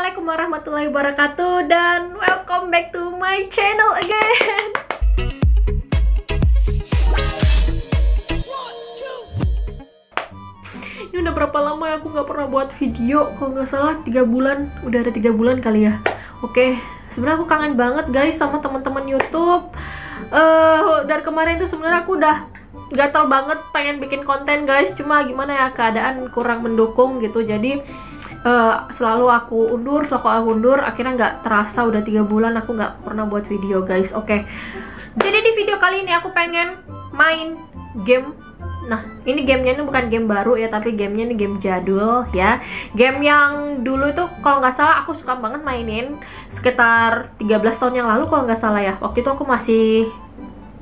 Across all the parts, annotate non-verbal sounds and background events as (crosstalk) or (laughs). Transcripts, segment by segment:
Assalamualaikum warahmatullahi wabarakatuh dan welcome back to my channel again. Ini udah berapa lama ya aku nggak pernah buat video? Kalau nggak salah tiga bulan, udah ada tiga bulan kali ya. Oke, sebenarnya aku kangen banget guys sama teman-teman YouTube. Eh dari kemarin tuh sebenarnya aku udah gatal banget pengen bikin konten guys. Cuma gimana ya keadaan kurang mendukung gitu. Jadi eh, selalu aku undur, selalu aku undur. Akhirnya nggak terasa udah tiga bulan aku nggak pernah buat video guys. Oke. Jadi di video kali ini aku pengen main game Nah, ini gamenya ini bukan game baru ya, tapi gamenya ini game jadul ya. Game yang dulu itu kalau nggak salah aku suka banget mainin sekitar 13 tahun yang lalu kalau nggak salah ya. Waktu itu aku masih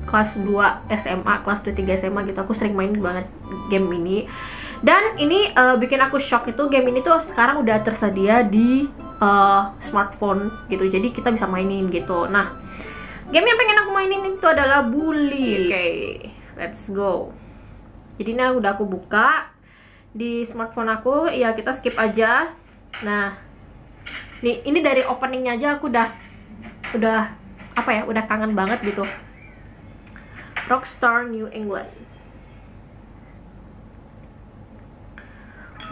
kelas 2 SMA, kelas 2 3 SMA gitu. Aku sering main banget game ini. Dan ini uh, bikin aku shock itu game ini tuh sekarang udah tersedia di uh, smartphone gitu. Jadi kita bisa mainin gitu. Nah, game yang pengen aku mainin itu adalah Bully. Oke, okay, let's go jadi ini udah aku buka di smartphone aku ya kita skip aja nah nih ini dari openingnya aja aku udah udah apa ya udah kangen banget gitu Rockstar New England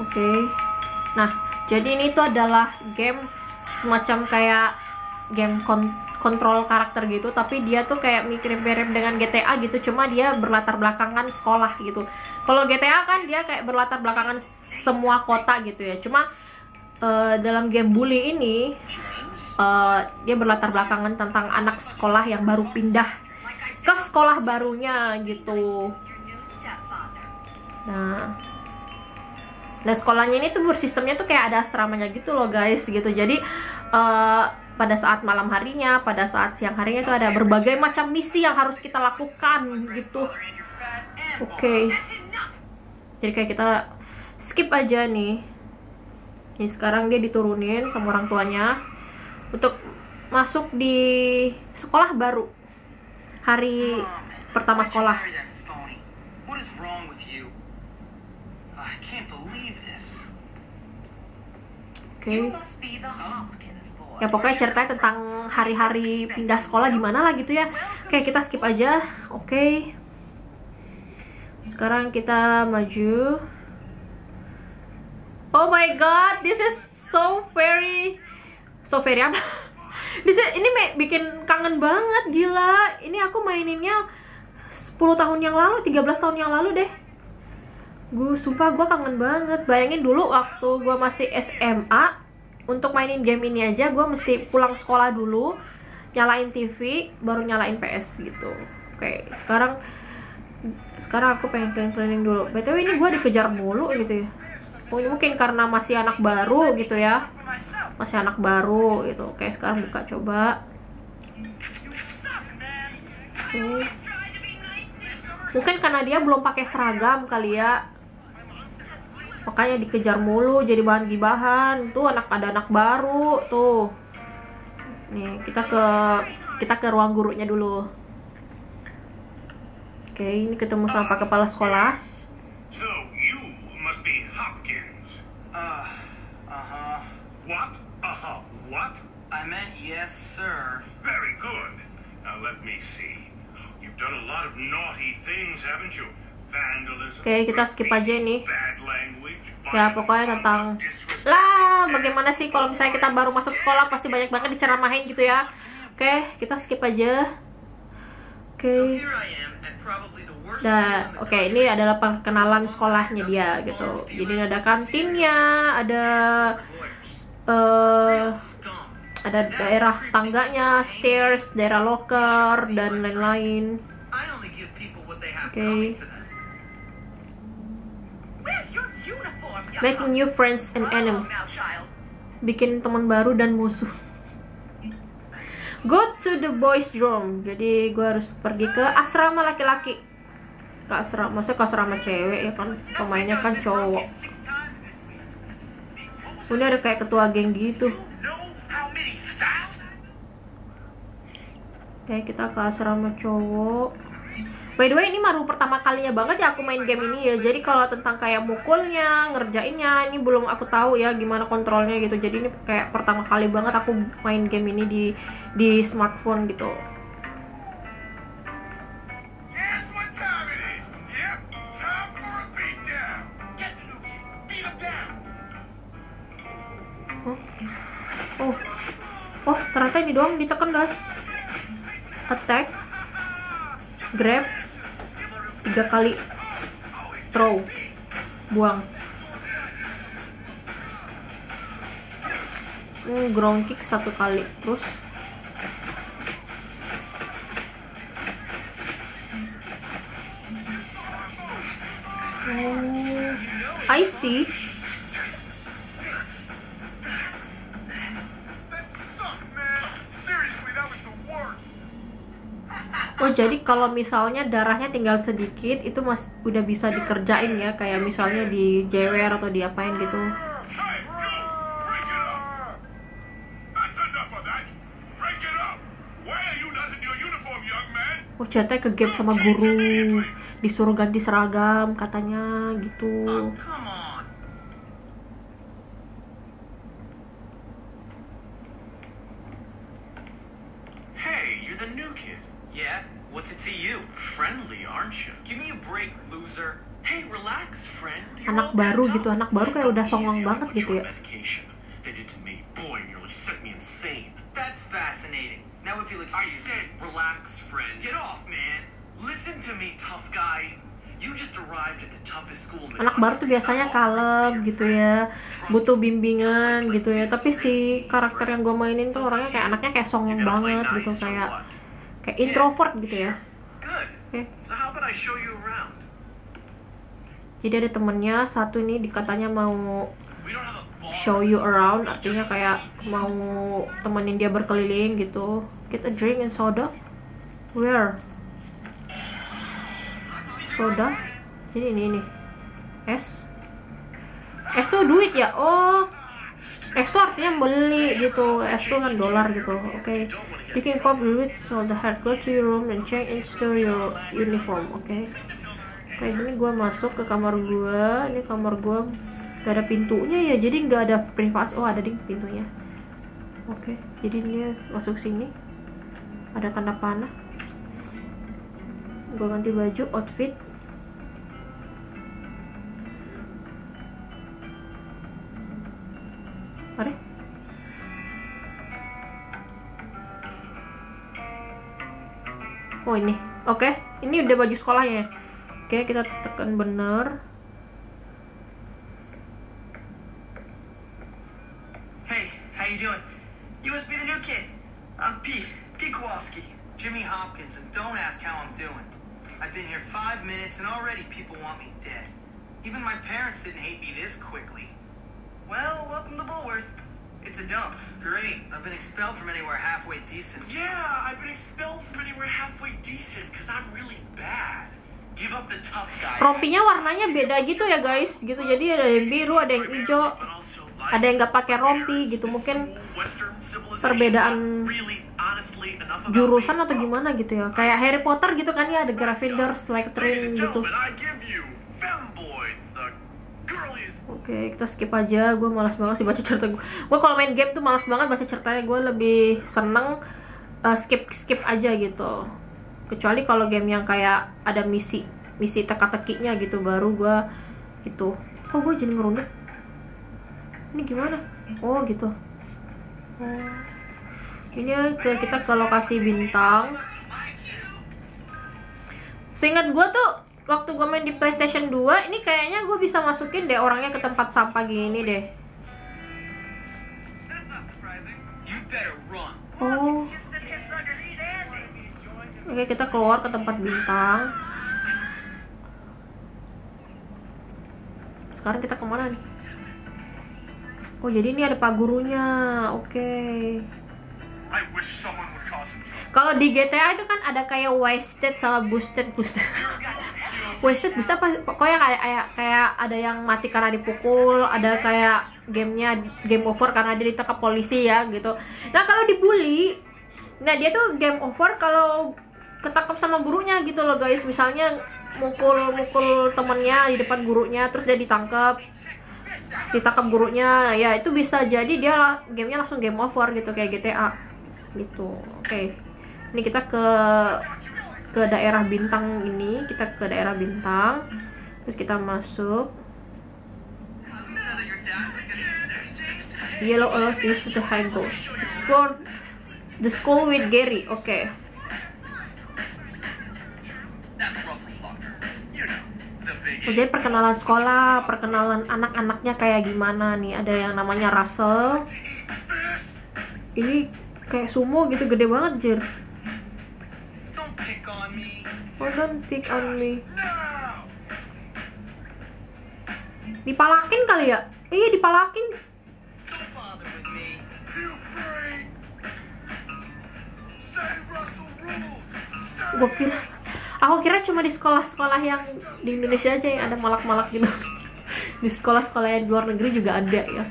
oke okay. nah jadi ini tuh adalah game semacam kayak game kon kontrol karakter gitu tapi dia tuh kayak mirip-mirip dengan GTA gitu cuma dia berlatar belakangan sekolah gitu kalau GTA kan dia kayak berlatar belakangan semua kota gitu ya cuma uh, dalam game bully ini uh, dia berlatar belakangan tentang anak sekolah yang baru pindah ke sekolah barunya gitu nah Nah sekolahnya ini tuh bersistemnya tuh kayak ada asramanya gitu loh guys gitu. Jadi uh, pada saat malam harinya, pada saat siang harinya itu ada berbagai macam misi yang harus kita lakukan gitu. Oke. Okay. Jadi kayak kita skip aja nih. Nih sekarang dia diturunin sama orang tuanya untuk masuk di sekolah baru. Hari pertama sekolah. Oke. Okay ya pokoknya ceritanya tentang hari-hari pindah sekolah gimana lah gitu ya. oke kita skip aja. Oke. Sekarang kita maju. Oh my god this is so very so very apa? (laughs) This is, ini bikin kangen banget gila. Ini aku maininnya 10 tahun yang lalu 13 tahun yang lalu deh gue sumpah gue kangen banget. Bayangin dulu waktu gue masih SMA untuk mainin game ini aja gue mesti pulang sekolah dulu nyalain TV baru nyalain PS gitu. Oke sekarang sekarang aku pengen keliling-keliling dulu. Btw ini gue dikejar mulu gitu ya. Mungkin karena masih anak baru gitu ya. Masih anak baru gitu. Oke sekarang buka coba. Oke. Mungkin karena dia belum pakai seragam kali ya makanya dikejar mulu jadi bahan gibahan. Tuh anak ada anak baru tuh. Nih kita ke kita ke ruang gurunya dulu. Oke ini ketemu sama pak kepala sekolah. So you must be Hopkins. Uh, uh-huh. What? Uh-huh. What? I meant yes sir. Very good. Now let me see. You've done a lot of naughty things haven't you Oke, okay, kita skip aja ini. Ya, pokoknya tentang lah bagaimana sih kalau misalnya kita baru masuk sekolah pasti banyak banget diceramahin gitu ya. Oke, okay, kita skip aja. Oke. Okay. Dan oke, okay, ini adalah perkenalan sekolahnya dia gitu. Jadi ada kantinnya, ada uh, ada daerah tangganya, stairs, daerah locker dan lain-lain. Oke. Okay. Making new friends and enemies. bikin teman baru dan musuh. Go to the boys dorm jadi gue harus pergi ke asrama laki-laki. Ke asrama masa ke asrama cewek ya kan? Pemainnya kan cowok. Ini ada kayak ketua geng gitu. Kayak kita ke asrama cowok By the way ini baru pertama kalinya banget ya aku main game ini ya. Jadi kalau tentang kayak mukulnya, ngerjainnya ini belum aku tahu ya gimana kontrolnya gitu. Jadi ini kayak pertama kali banget aku main game ini di di smartphone gitu. Down. Oh. Oh, ternyata ini doang ditekan, guys. Attack. Grab. Tiga kali. Throw. Buang. Hmm, ground kick satu kali. Terus Oh, I see. Oh jadi kalau misalnya darahnya tinggal sedikit itu mas udah bisa dikerjain ya kayak misalnya di jewer atau diapain gitu. Oh ceritanya ke game sama guru disuruh ganti seragam katanya gitu. Oh, come on. Hey, you're the new kid. Yeah? What's it to you? Friendly, aren't you? Give me a break, loser. Hey, relax, friend. You're Anak baru gitu, anak baru kayak udah songong banget gitu ya. on medication. They did to me. Boy, it nearly sent me insane. That's fascinating. Now if you'll I excuse said, me. relax, friend. Get off, man. Listen to me, tough guy. You just arrived at the toughest school in the Anak baru tuh biasanya kalem to be gitu ya, butuh bimbingan gitu ya. Tapi si karakter yang gue mainin tuh orangnya kayak anaknya kayak songong banget gitu kayak kayak introvert gitu ya. Good. Oke. Around? Jadi ada temennya satu nih dikatanya mau show you around artinya kayak mau temenin dia berkeliling gitu. Get a drink and soda. Where? Soda. Jadi ini ini. Es. Es tuh duit ya. Oh. Es tuh artinya beli gitu. Es tuh kan dolar gitu. Oke. You can pop the rich soda head. Go to your room and change into your uniform. Oke. Kayak gini gue masuk ke kamar gue. Ini kamar gue gak ada pintunya ya. Jadi nggak ada privasi. Oh ada ding pintunya. Oke. Jadi dia masuk sini. Ada tanda panah. Gue ganti baju, outfit. Oh ini, oke. Ini udah baju sekolahnya. Oke, kita tekan bener. Hey, how you doing? You must be the new kid. I'm Pete. Pete Kowalski. Jimmy Hopkins, and don't ask how I'm doing. I've been here five minutes and already people want me dead. Even my parents didn't hate me this quickly. Well, welcome to Bullworth. It's a dump. Great. I've been expelled from anywhere halfway decent. Yeah, I've been expelled from anywhere halfway decent because I'm really bad. Give up the tough guy. Rompinya warnanya beda gitu ya guys, gitu. Jadi ada yang biru, ada yang hijau, ada yang nggak pakai rompi gitu. Mungkin perbedaan jurusan atau gimana gitu ya. Kayak Harry Potter gitu kan ya, ada Gryffindor, Slytherin gitu. Oke, kita skip aja. Gue malas banget sih baca cerita gue. Gue kalau main game tuh malas banget baca ceritanya. Gue lebih seneng uh, skip skip aja gitu. Kecuali kalau game yang kayak ada misi misi teka-tekinya gitu baru gue itu. Kok gue jadi ngerunduk? Ini gimana? Oh gitu. Oh. Ini ke kita ke lokasi bintang. Seingat gue tuh waktu gue main di PlayStation 2 ini kayaknya gue bisa masukin deh orangnya ke tempat sampah gini deh. Oh, oke kita keluar ke tempat bintang. Sekarang kita ke mana nih? Oh jadi ini ada pak gurunya. Oke. Concentrate. Kalau di GTA itu kan ada kayak wasted sama boosted boosted. (laughs) wasted apa? Pokoknya kayak, kayak kayak ada yang mati karena dipukul, ada kayak gamenya game over karena dia ditangkap polisi ya gitu. Nah kalau dibully, nah dia tuh game over kalau ketangkep sama gurunya gitu loh guys misalnya mukul-mukul temennya di depan gurunya terus dia ditangkap ditangkap gurunya ya itu bisa jadi dia lah- gamenya langsung game over gitu kayak GTA gitu oke ini kita ke ke daerah bintang ini kita ke daerah bintang terus kita masuk Yellow Earth is the high ghost. Explore the school with Gary. Oke. Big Oh, Jadi perkenalan sekolah, perkenalan anak-anaknya kayak gimana nih? Ada yang namanya Russell. Ini kayak sumo gitu gede banget, Jir. Don't pick on me. Dipalakin kali ya? Iya, dipalakin. Gue kira Aku kira cuma di sekolah-sekolah yang di Indonesia aja yang ada malak-malak gitu. (laughs) Di sekolah-sekolah yang di luar negeri juga ada ya.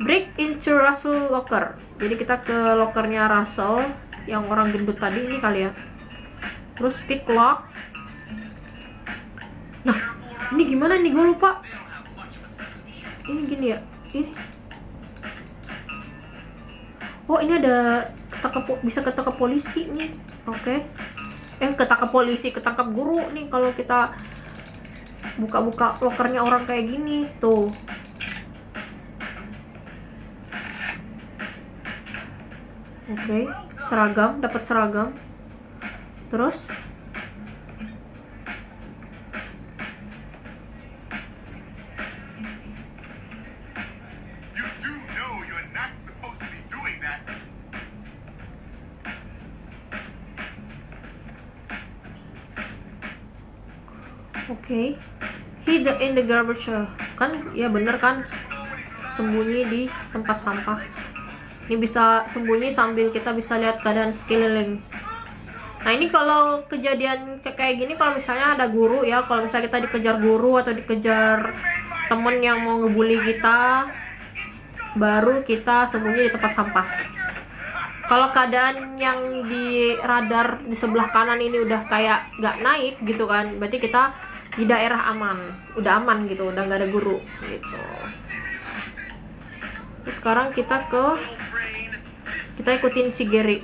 Break into Russell locker. Jadi kita ke lokernya Russell yang orang gendut tadi ini kali ya. Terus pick lock. Nah, ini gimana nih? Gue lupa. Ini gini ya. Ini. Oh, ini ada ketangkep bisa ketangkep polisi nih. Oke. Eh, ketangkep polisi, ketangkep guru nih kalau kita buka-buka lokernya orang kayak gini. Tuh. Oke, seragam, dapat seragam. Terus oke. Hid in the garbage. Kan ya bener kan sembunyi di tempat sampah. Ini bisa sembunyi sambil kita bisa lihat keadaan sekeliling. Nah ini kalau kejadian kayak gini kalau misalnya ada guru ya, kalau misalnya kita dikejar guru atau dikejar temen yang mau ngebully kita, baru kita sembunyi di tempat sampah. Kalau keadaan yang di radar di sebelah kanan ini udah kayak nggak naik gitu kan, berarti kita di daerah aman, udah aman gitu, udah nggak ada guru gitu. Terus sekarang kita ke kita ikutin si Gary.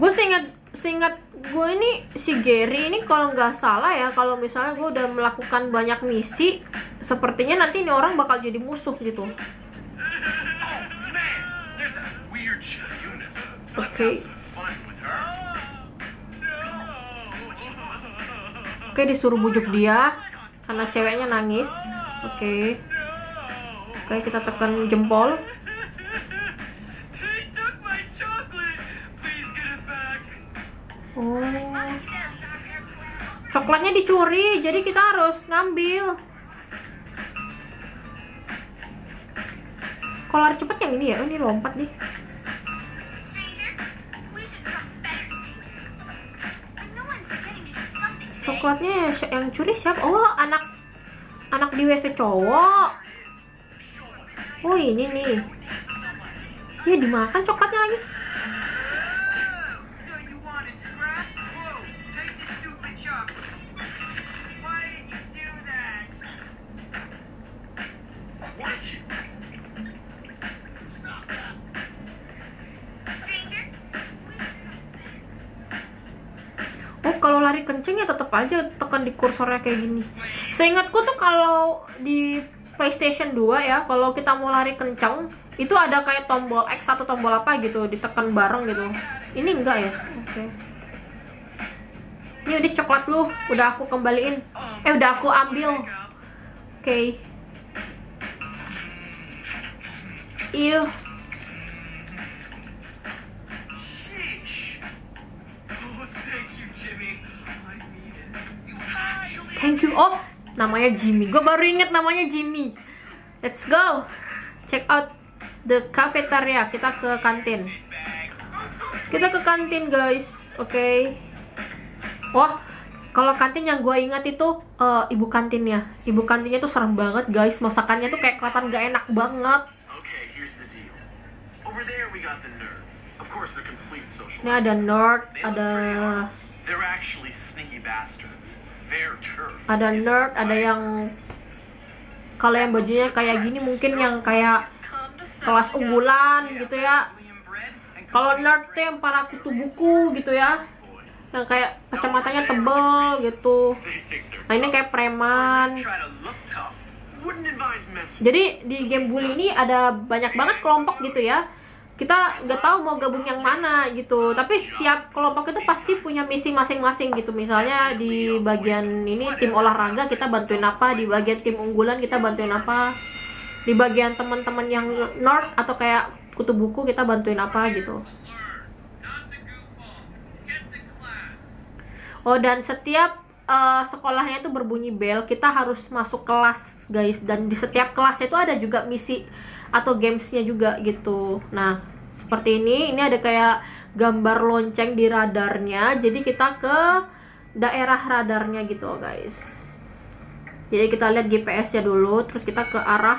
Gue seingat seingat gue ini si Gary ini kalau nggak salah ya kalau misalnya gue udah melakukan banyak misi sepertinya nanti ini orang bakal jadi musuh gitu. Oh, man, Let's Okay. Oke disuruh bujuk dia karena ceweknya nangis. Oke. Oke kita tekan jempol. Oh. Coklatnya dicuri, jadi kita harus ngambil. Lari cepet yang ini ya, oh, ini lompat nih. Coklatnya yang curi siapa? Oh, anak anak di WC cowok. Oh, ini nih. Ya dimakan coklatnya lagi. Lari kenceng ya tetap aja tekan di kursornya kayak gini. Seingatku tuh kalau di PlayStation 2 ya, kalau kita mau lari kenceng, itu ada kayak tombol X atau tombol apa gitu, ditekan bareng gitu. Ini enggak ya? Oke. Ini udah coklat lu, udah aku kembaliin. Eh, udah aku ambil. Oke. Iya. Sheesh. Thank you. Oh, namanya Jimmy. Gue baru inget namanya Jimmy. Let's go. Check out the cafeteria. Kita ke kantin. Kita ke kantin, guys. Oke. Wah, kalau kantin yang gue ingat itu eh, ibu kantinnya ibu kantinnya tuh serem banget guys masakannya tuh kayak kelihatan gak enak banget Okay, ini ada nerd ada pretty harmless. They're actually sneaky bastards. Ada nerd ada yang kalau yang bajunya kayak gini mungkin yang kayak kelas unggulan gitu ya. Kalau nerd tuh yang para kutu buku gitu ya. Yang kayak kacamatanya tebel gitu. Nah ini kayak preman. Jadi di game bully ini ada banyak banget kelompok gitu ya kita nggak tahu mau gabung yang mana gitu. Tapi setiap kelompok itu pasti punya misi masing-masing gitu. Misalnya di bagian ini tim olahraga kita bantuin apa di bagian tim unggulan kita bantuin apa di bagian teman-teman yang nerd atau kayak kutu buku kita bantuin apa gitu. Oh dan setiap eh, sekolahnya itu berbunyi bel, kita harus masuk kelas guys. Dan di setiap kelas itu ada juga misi atau gamesnya juga gitu. Nah seperti ini, ini ada kayak gambar lonceng di radarnya, jadi kita ke daerah radarnya gitu guys. Jadi kita lihat GPS-nya dulu, terus kita ke arah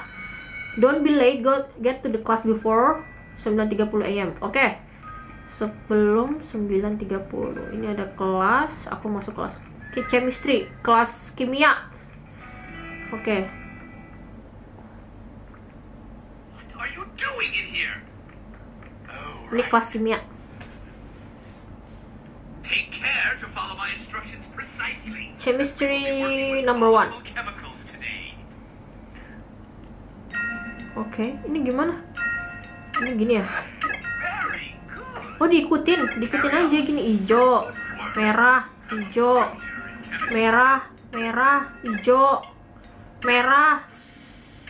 Don't be late, go get to the class before 9.30 am. Oke sebelum 9.30 ini ada kelas aku masuk kelas chemistry kelas kimia oke What doing in here? Oh, ini kelas kimia. Take care to follow my instructions precisely. chemistry number one. oke ini gimana? Ini gini ya. Oh diikutin. Diikutin aja gini. Hijau merah hijau merah merah hijau merah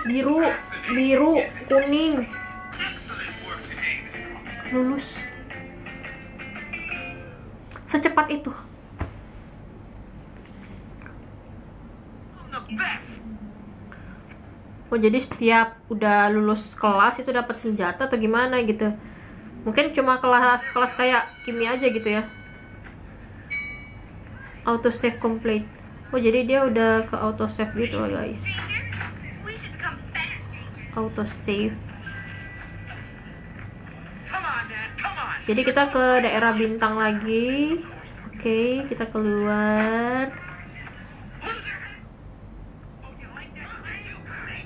biru biru kuning Lulus secepat itu. Oh jadi setiap udah lulus kelas itu dapat senjata atau gimana gitu? Mungkin cuma kelas kelas kayak kimia aja gitu ya? Auto save complete. Oh jadi dia udah ke auto save gitu loh guys. Auto save. Jadi kita ke daerah bintang lagi. Oke, kita keluar.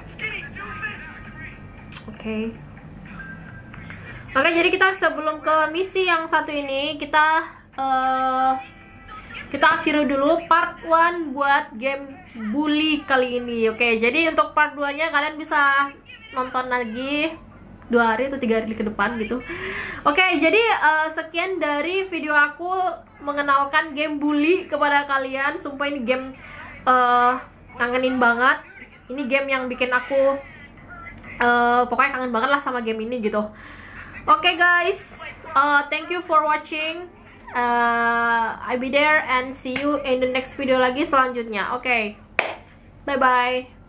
Skinny doofus. Oke. Oke, jadi kita sebelum ke misi yang satu ini, kita eh kita akhiri dulu part 1 buat game bully kali ini. Oke, jadi untuk part 2-nya kalian bisa nonton lagi dua hari atau tiga hari ke depan gitu. Oke, jadi eh, sekian dari video aku mengenalkan game bully kepada kalian. Sumpah ini game eh kangenin banget. Ini game yang bikin aku eh pokoknya kangen banget lah sama game ini gitu. Oke guys, uh, thank you for watching. Uh, I'll be there and see you in the next video lagi selanjutnya. Oke, bye bye.